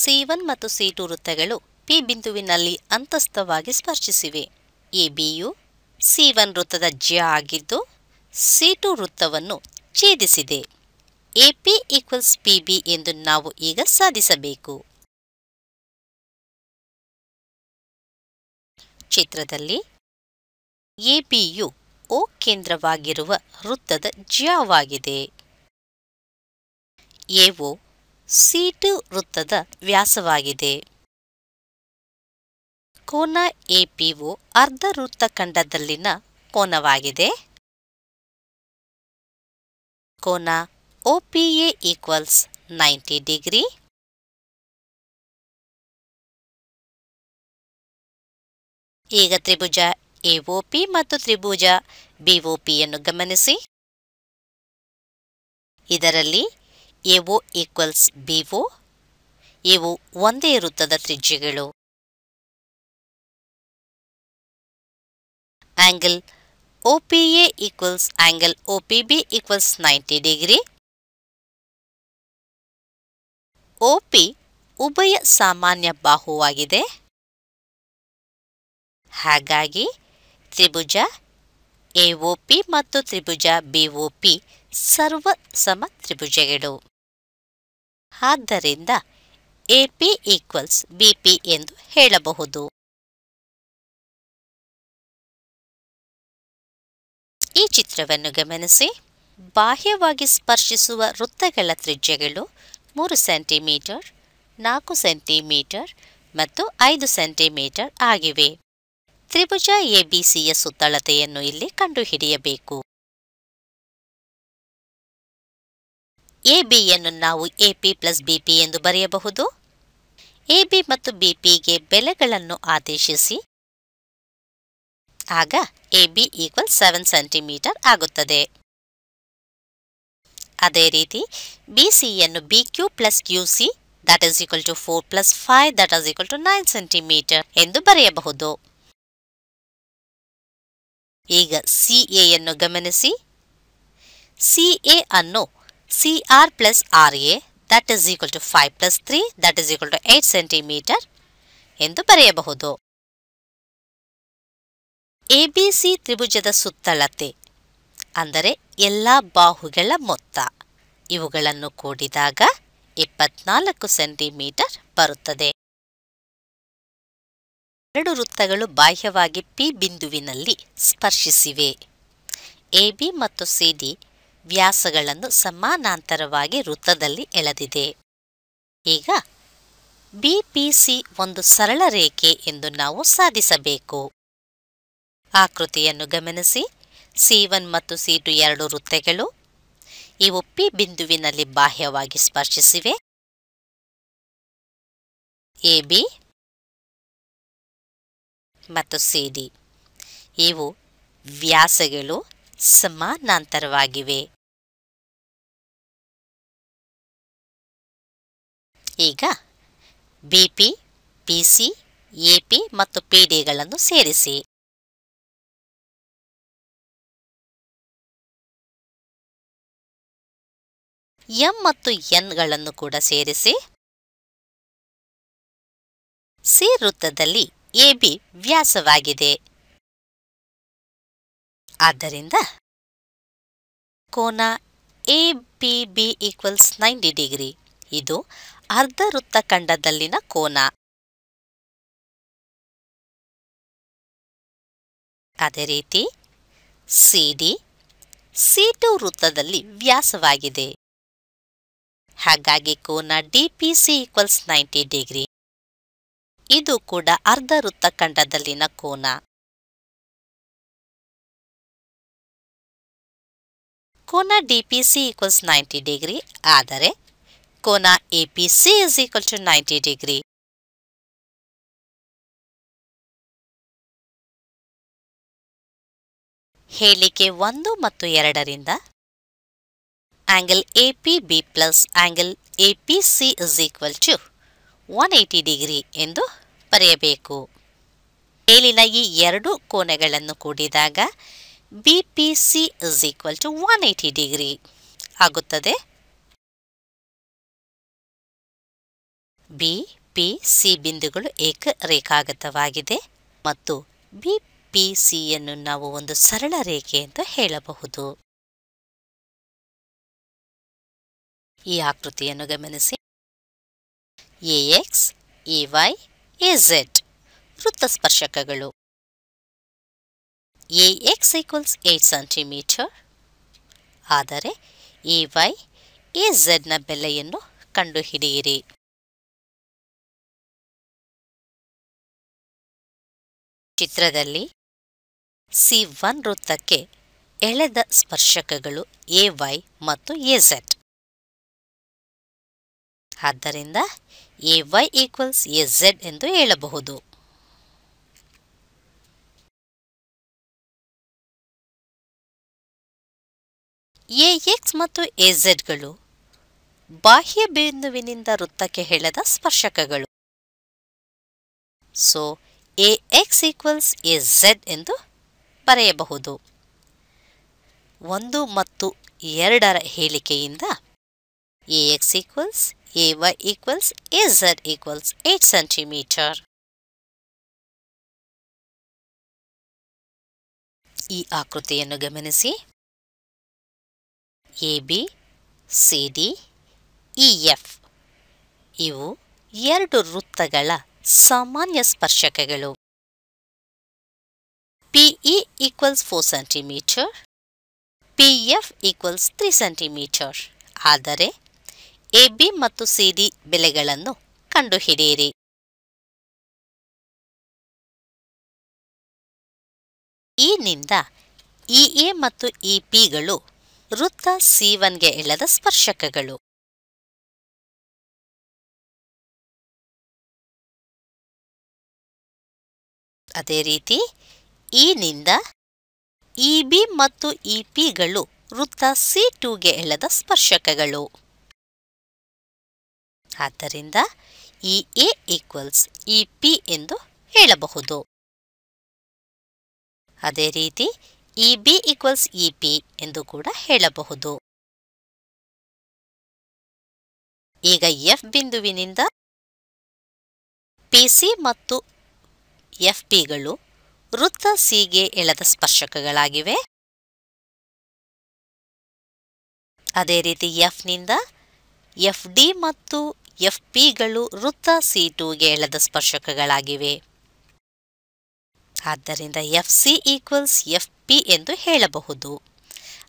C one ಮತ್ತು C two ವೃತ್ತಗಳು P ಬಿಂದುವಿನಲ್ಲಿ ಅಂತಸ್ಥವಾಗಿ ಸ್ಪರ್ಶಿಸಿವೆ. ಎ ಬಿಯು ಸಿ ಒನ್ ವೃತ್ತದ ಜ್ಯ ಆಗಿದ್ದು ಸಿ ಟು ವೃತ್ತವನ್ನು ಛೇದಿಸಿದೆ. A P equals P B ಎಂದು ನಾವು ಈಗ ಸಾಧಿಸಬೇಕು. ಚಿತ್ರದಲ್ಲಿ ಎ ಬಿಯು ಓ ಕೇಂದ್ರವಾಗಿರುವ ವೃತ್ತದ ಜ್ಯಾವಾಗಿದೆ ಎಒ ಸಿ2 ವೃತ್ತದ ವ್ಯಾಸವಾಗಿದೆ. ಕೋನ ಎಪಿಒ ಅರ್ಧ ವೃತ್ತಖಂಡದಲ್ಲಿನ ಕೋನವಾಗಿದೆ. ಕೋನ ಒಪಿಎ ಈಕ್ವಲ್ಸ್ ನೈಂಟಿ ಡಿಗ್ರಿ. ಈಗ ತ್ರಿಭುಜ ಎಒಪಿ ಮತ್ತು ತ್ರಿಭುಜ ಬಿಒಪಿಯನ್ನು ಗಮನಿಸಿ. ಇದರಲ್ಲಿ ಎಒ ಈಕ್ವಲ್ಸ್ ಬಿಒ ಇವು ಒಂದೇ ವೃತ್ತದ ತ್ರಿಜ್ಯಗಳು. Angle OPA equals angle OPB equals ninety degree. OP ಉಭಯ ಸಾಮಾನ್ಯ ಬಾಹುವಾಗಿದೆ. ಹಾಗಾಗಿ ತ್ರಿಭುಜ ಎಒಪಿ ಮತ್ತು ತ್ರಿಭುಜ ಬಿಒಪಿ ಸರ್ವ ಸಮ ತ್ರಿಭುಜಗಳು. ಆದ್ದರಿಂದ ಎಪಿ ಈಕ್ವಲ್ಸ್ ಬಿಪಿ ಎಂದು ಹೇಳಬಹುದು. ಈ ಚಿತ್ರವನ್ನು ಗಮನಿಸಿ. ಬಾಹ್ಯವಾಗಿ ಸ್ಪರ್ಶಿಸುವ ವೃತ್ತಗಳ ತ್ರಿಜ್ಯಗಳು ಮೂರು ಸೆಂಟಿಮೀಟರ್, ನಾಲ್ಕು ಸೆಂಟಿಮೀಟರ್ ಮತ್ತು ಐದು ಸೆಂಟಿಮೀಟರ್ ಆಗಿವೆ. ತ್ರಿಭುಜ ಎಬಿಸಿಯ ಸುತ್ತಳತೆಯನ್ನು ಇಲ್ಲಿ ಕಂಡುಹಿಡಿಯಬೇಕು. ಎಬಿಯನ್ನು ನಾವು A P plus B P ಎಂದು ಬರೆಯಬಹುದು. ಎ ಬಿ ಮತ್ತು ಬಿ ಪಿಗೆ ಬೆಲೆಗಳನ್ನು ಆದೇಶಿಸಿ. ಆಗ A B equal seven centimetre ಆಗುತ್ತದೆ. ಅದೇ ರೀತಿ B ಸಿಯನ್ನು B Q plus Q C that is equal to four plus five that is equal to nine centimetre ಎಂದು ಬರೆಯಬಹುದು. ಈಗ ಸಿ ಎಯನ್ನು ಗಮನಿಸಿ. ಸಿ ಎ ಅನ್ನು CR plus R A that equal to two plus plus three that equal to two eight centimetre ಎಂದು ಬರೆಯಬಹುದು. ABC ತ್ರಿಭುಜದ ಸುತ್ತಳತೆ ಅಂದರೆ ಎಲ್ಲ ಬಾಹುಗಳ ಮೊತ್ತ. ಇವುಗಳನ್ನು ಕೂಡಿದಾಗ ಇಪ್ಪತ್ನಾಲ್ಕು ಸೆಂಟಿಮೀಟರ್ ಬರುತ್ತದೆ. ಎರಡು ವೃತ್ತಗಳು ಬಾಹ್ಯವಾಗಿ ಪಿ ಬಿಂದುವಿನಲ್ಲಿ ಸ್ಪರ್ಶಿಸಿವೆ. ಎಬಿ ಮತ್ತು ಸಿಡಿ ವ್ಯಾಸಗಳನ್ನು ಸಮಾನಾಂತರವಾಗಿ ವೃತ್ತದಲ್ಲಿ ಎಳೆದಿದೆ. ಈಗ ಬಿಪಿಸಿ ಒಂದು ಸರಳ ರೇಖೆ ಎಂದು ನಾವು ಸಾಧಿಸಬೇಕು. ಆಕೃತಿಯನ್ನು ಗಮನಿಸಿ. ಸಿ ಒನ್ ಮತ್ತು ಸಿ ಟು ಎರಡು ವೃತ್ತಗಳು. ಇವು ಪಿ ಬಿಂದುವಿನಲ್ಲಿ ಬಾಹ್ಯವಾಗಿ ಸ್ಪರ್ಶಿಸಿವೆ. ಎ ಬಿ ಮತ್ತು ಸಿ ಡಿ ಇವು ವ್ಯಾಸಗಳು. ಸಮಾನಾಂತರವಾಗಿವೆ ಈಗ ಬಿಪಿ ಪಿಸಿ ಎಪಿ ಮತ್ತು ಪಿಡಿಗಳನ್ನು ಸೇರಿಸಿ. ಎಂ ಮತ್ತು ಎನ್ಗಳನ್ನು ಕೂಡ ಸೇರಿಸಿ. ಸಿ ವೃತ್ತದಲ್ಲಿ ಎಬಿ ವ್ಯಾಸವಾಗಿದೆ. ಆದ್ದರಿಂದ ಕೋನ A P B equals ninety degree ಇದು ಅರ್ಧ ವೃತ್ತಖಂಡದಲ್ಲಿನ ಕೋನ. ಅದೇ ರೀತಿ ಸಿ ಡಿ ಸಿ ಟು ವೃತ್ತದಲ್ಲಿ ವ್ಯಾಸವಾಗಿದೆ. ಹಾಗಾಗಿ ಕೋನ D P C equals ninety degree ಇದು ಕೂಡ ಅರ್ಧ ವೃತ್ತಖಂಡದಲ್ಲಿನ ಕೋನ. ಕೋನ ಡಿಪಿಸಿ ಈಕ್ವಲ್ಸ್ ನೈಂಟಿ ಡಿಗ್ರಿ, ಆದರೆ ಕೋನ APC is equal to ninety degree. ಹೇಳಿಕೆ ಒಂದು ಮತ್ತು ಎರಡರಿಂದ angle AP B plus angle APC is equal to one eighty degree ಎಂದು ಬರೆಯಬೇಕು. ಮೇಲಿನ ಈ ಎರಡು ಕೋನೆಗಳನ್ನು ಕೂಡಿದಾಗ BPC is equal to one eighty degree ಆಗುತ್ತದೆ? ಬಿ ಪಿ ಸಿ ಬಿಂದುಗಳು ಏಕರೇಖಾಗತವಾಗಿದೆ ಮತ್ತು ಬಿ ಪಿ ಸಿಯನ್ನು ನಾವು ಒಂದು ಸರಳ ರೇಖೆ ಎಂದು ಹೇಳಬಹುದು. ಈ ಆಕೃತಿಯನ್ನು ಗಮನಿಸಿ. X E Y A Z ವೃತ್ತ ವೃತ್ತಸ್ಪರ್ಶಕಗಳು ಎಎಕ್ಸ್ ಈಕ್ವಲ್ಸ್ ಏಯ್ಟ್ ಸೆಂಟಿಮೀಟರ್ ಆದರೆ ಎವೈ ಎಝೆಡ್ನ ಬೆಲೆಯನ್ನು ಕಂಡುಹಿಡಿಯಿರಿ. ಚಿತ್ರದಲ್ಲಿ ಸಿ ಒನ್ ವೃತ್ತಕ್ಕೆ ಎಳೆದ ಸ್ಪರ್ಶಕಗಳು ಎ ವೈ ಮತ್ತು ಎ ಝೆಡ್ ಆದ್ದರಿಂದ A Y equals A Z ಎಂದು ಹೇಳಬಹುದು. ಎ ಎಕ್ಸ್ ಮತ್ತು ಎ ಝೆಡ್ಗಳು ಬಾಹ್ಯ ಬಿಂದುವಿನಿಂದ ವೃತ್ತಕ್ಕೆ ಹೇಳದ ಸ್ಪರ್ಶಕಗಳು. So A X equals A Z ಎಂದು ಬರೆಯಬಹುದು. ಒಂದು ಮತ್ತು ಎರಡರ ಹೇಳಿಕೆಯಿಂದ A X equals A Y equals A Z equals eight centimetre. ಈ ಆಕೃತಿಯನ್ನು ಗಮನಿಸಿ. A B C D E F ಇವು ಎರಡು ವೃತ್ತಗಳ ಸಾಮಾನ್ಯ ಸ್ಪರ್ಶಕಗಳು. PE equals four centimetre PF equals three centimetre ಆದರೆ ಎಬಿ ಮತ್ತು ಸಿಡಿ ಬೆಲೆಗಳನ್ನು ಕಂಡುಹಿಡಿಯಿರಿ. ಈ ನಿಂದ ಎ ಮತ್ತು ಇಪಿಗಳು ವೃತ್ತ ಸಿ ಒನ್ಗೆ ಎಳೆದ ಸ್ಪರ್ಶಕಗಳು. ಅದೇ ರೀತಿ, ಇನಿಂದ ನಿಂದ ಬಿ ಮತ್ತು ಇಪಿಗಳು ವೃತ್ತ ಸಿ ಟೂಗೆ ಎಳೆದ ಸ್ಪರ್ಶಕಗಳು. ಆದ್ದರಿಂದ E A equals E P ಎಂದು ಹೇಳಬಹುದು. ಅದೇ ರೀತಿ E B equals E P ಎಂದು ಕೂಡ ಹೇಳಬಹುದು. ಈಗ ಎಫ್ ಬಿಂದುವಿನಿಂದ ಪಿಸಿ ಮತ್ತು ಎಫ್ ಪಿಗಳು ವೃತ್ತ ಸಿಗೆ ಎಳೆದ ಸ್ಪರ್ಶಕಗಳಾಗಿವೆ. ಅದೇ ರೀತಿ ಎಫ್ನಿಂದ ಎಫ್ ಡಿ ಮತ್ತು ಎಫ್ ಪಿಗಳು ವೃತ್ತ ಸಿ ಟೂಗೆ ಎಳೆದ ಸ್ಪರ್ಶಕಗಳಾಗಿವೆ. ಆದ್ದರಿಂದ F C equals F P ಎಂದು ಹೇಳಬಹುದು.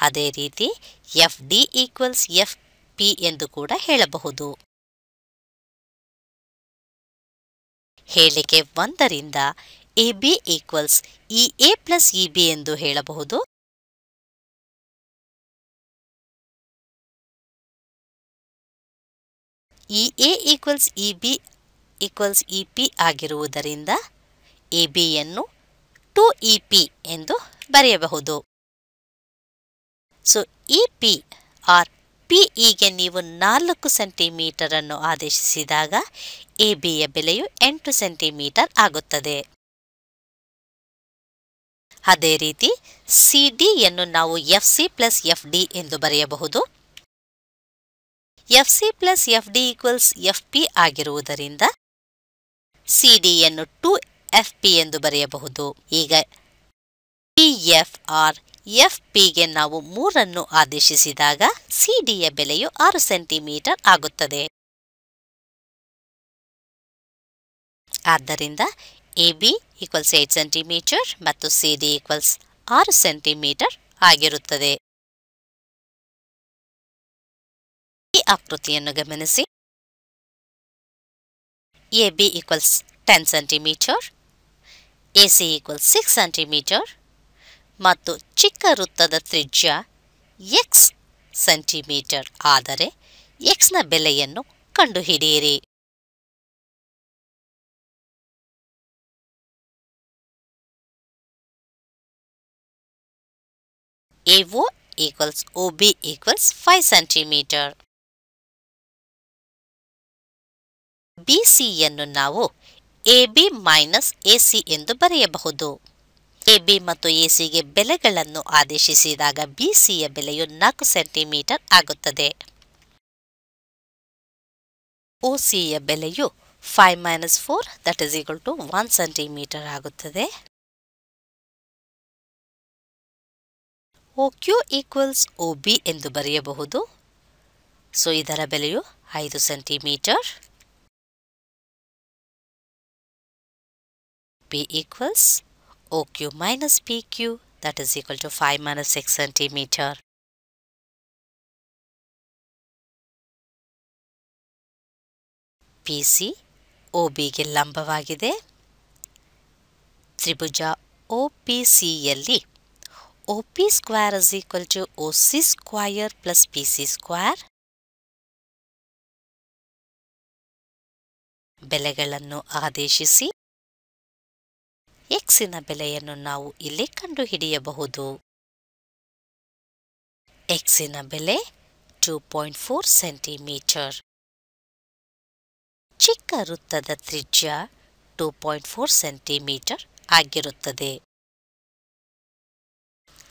ಅದೇ ರೀತಿ F D equals F P ಎಂದು ಕೂಡ ಹೇಳಬಹುದು. ಹೇಳಿಕೆ ಒಂದರಿಂದ A B equals E A plus E B ಎಂದು ಹೇಳಬಹುದು. E A equals E B equals E P ಆಗಿರುವುದರಿಂದ ಎ ಬಿಯನ್ನು ಟು ಇ ಪಿ ಎಂದು ಬರೆಯಬಹುದು. So E P R P ಇಗೆ ನೀವು ನಾಲ್ಕು ಸೆಂಟಿಮೀಟರ್ ಅನ್ನು ಆದೇಶಿಸಿದಾಗ ಎ ಬಿಯ ಬೆಲೆಯು ಎಂಟು ಸೆಂಟಿಮೀಟರ್ ಆಗುತ್ತದೆ. ಅದೇ ರೀತಿ ಸಿ ಡಿಯನ್ನು ನಾವು F C plus F D ಎಂದು ಬರೆಯಬಹುದು. F C plus F D equals F P ಆಗಿರುವುದರಿಂದ ಸಿ ಡಿಯನ್ನು ಟು ಎಫ್ ಪಿ ಎಂದು ಬರೆಯಬಹುದು. ಈಗ ಪಿ ಎಫ್ ಆರ್ ಎಫ್ ಪಿಗೆ ನಾವು ಮೂರನ್ನು ಆದೇಶಿಸಿದಾಗ ಸಿಡಿಯ ಬೆಲೆಯು ಆರು ಸೆಂಟಿಮೀಟರ್ ಆಗುತ್ತದೆ. ಆದ್ದರಿಂದ A B equals eight centimetre ಮತ್ತು ಸಿ ಡಿ ಈಕ್ವಲ್ಸ್ ಆರು ಸೆಂಟಿಮೀಟರ್ ಆಗಿರುತ್ತದೆ. ಈ ಆಕೃತಿಯನ್ನು ಗಮನಿಸಿ. A B equals ten centimetre A C equals six centimetre ಮತ್ತು ಚಿಕ್ಕ ವೃತ್ತದ ತ್ರಿಜ್ಯ ಎಕ್ಸ್ ಸೆಂಟಿಮೀಟರ್ ಆದರೆ ಎಕ್ಸ್ನ ಬೆಲೆಯನ್ನು ಕಂಡುಹಿಡಿಯಿರಿ. AO equals O B equals five centimetre ಬಿಸಿಯನ್ನು ನಾವು ಎ ಬಿ ಮೈನಸ್ ಎಸಿ ಎಂದು ಬರೆಯಬಹುದು. ಎ ಬಿ ಮತ್ತು ಎಸಿಗೆ ಬೆಲೆಗಳನ್ನು ಆದೇಶಿಸಿದಾಗ ಬಿಸಿಯ ಬೆಲೆಯು ನಾಲ್ಕು ಸೆಂಟಿಮೀಟರ್ ಆಗುತ್ತದೆ. ಒ ಸಿಯ ಬೆಲೆಯು five minus four, that is equal to one centimetre ಆಗುತ್ತದೆ. O Q equals O B ಎಂದು ಬರೆಯಬಹುದು. ಸೊ, ಇದರ ಬೆಲೆಯು ಐದು centimetre. Q minus P Q that is equal to five minus six centimetre P C O ಬಿಗೆ ಲಂಬವಾಗಿದೆ. ತ್ರಿಭುಜ O OP square O P to OC plus P C square ಬೆಲೆಗಳನ್ನು ಆದೇಶಿಸಿ. ಎಕ್ಸಿನ ಬೆಲೆಯನ್ನು ನಾವು ಇಲ್ಲಿ ಕಂಡುಹಿಡಿಯಬಹುದು. ಎಕ್ಸಿನ ಬೆಲೆ ಟೂ ಪಾಯಿಂಟ್ ಫೋರ್ ಸೆಂಟಿಮೀಟರ್. ಚಿಕ್ಕ ವೃತ್ತದ ತ್ರಿಜ್ಯ ಟೂ ಪಾಯಿಂಟ್ ಫೋರ್ ಸೆಂಟಿಮೀಟರ್ ಆಗಿರುತ್ತದೆ.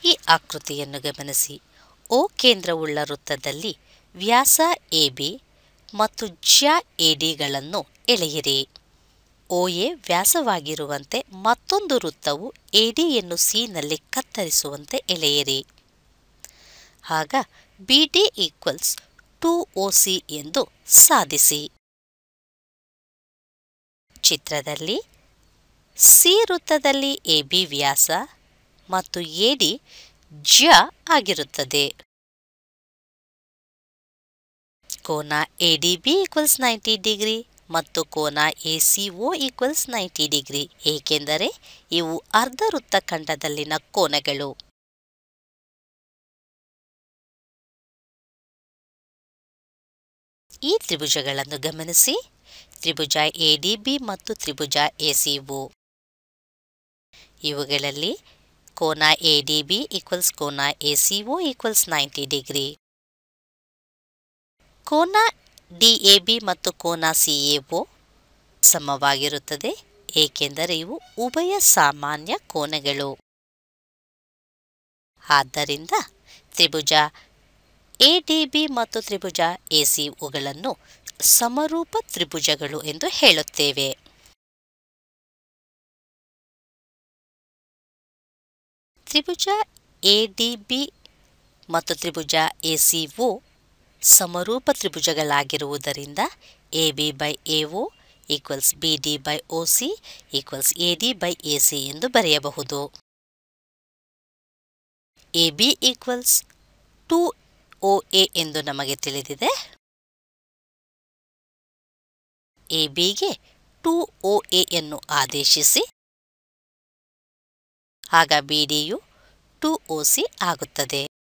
ಈ ಆಕೃತಿಯನ್ನು ಗಮನಿಸಿ. ಓ ಕೇಂದ್ರವುಳ್ಳ ವೃತ್ತದಲ್ಲಿ ವ್ಯಾಸ ಎ ಬಿ ಮತ್ತು ಜ್ಯ ಡಿಗಳನ್ನು ಎಳೆಯಿರಿ. ಓಎ ವ್ಯಾಸವಾಗಿರುವಂತೆ ಮತ್ತೊಂದು ವೃತ್ತವು ಎಡಿಯನ್ನು ಸಿನಲ್ಲಿ ಕತ್ತರಿಸುವಂತೆ ಎಳೆಯಿರಿ. ಆಗ B D equals to O C ಎಂದು ಸಾಧಿಸಿ. ಚಿತ್ರದಲ್ಲಿ ಸಿ ವೃತ್ತದಲ್ಲಿ ಎ ಬಿ ವ್ಯಾಸ ಮತ್ತು ಎಡಿ ಜ ಆಗಿರುತ್ತದೆ. ಕೋನ ಬಿ ಈಕ್ವಲ್ಸ್ ನೈಂಟಿ ಡಿಗ್ರಿ. ಮತ್ತು ಕೋನ A C O equals ninety degree, ಏಕೆಂದರೆ ಇವು ಅರ್ಧ ವೃತ್ತಖಂಡದಲ್ಲಿನ ಕೋನಗಳು. ಈ ತ್ರಿಭುಜಗಳನ್ನು ಗಮನಿಸಿ. ತ್ರಿಭುಜ ಎ ಡಿ ಬಿ ಮತ್ತು ತ್ರಿಭುಜ ಎ ಸಿ ಓ ಇವುಗಳಲ್ಲಿ ಕೋನ ಎ ಡಿ ಬಿ ಈಕ್ವಲ್ಸ್ ಕೋನ A C O equals ninety degree. ಕೋನ ಡಿಎಬಿ ಮತ್ತು ಕೋನ ಸಿಎಒ ಸಮವಾಗಿರುತ್ತದೆ, ಏಕೆಂದರೆ ಇವು ಉಭಯ ಸಾಮಾನ್ಯ ಕೋನಗಳು. ಆದ್ದರಿಂದ ತ್ರಿಭುಜ ಎಡಿಬಿ ಮತ್ತು ತ್ರಿಭುಜ ಎಸಿಒಗಳನ್ನು ಸಮರೂಪ ತ್ರಿಭುಜಗಳು ಎಂದು ಹೇಳುತ್ತೇವೆ. ತ್ರಿಭುಜ ಎಡಿಬಿ ಮತ್ತು ತ್ರಿಭುಜ ಎಸಿಒ ಸಮರೂಪ ತ್ರಿಭುಜಗಳಾಗಿರುವುದರಿಂದ A B by A O equals B D by O C equals A D by A C ಎಂದು ಬರೆಯಬಹುದು. A B equals to O A ಎಂದು ನಮಗೆ ತಿಳಿದಿದೆ. ಎ ಬಿಗೆ ಟು ಒ ಎ ಆದೇಶಿಸಿ. ಆಗ B due to O C ಆಗುತ್ತದೆ.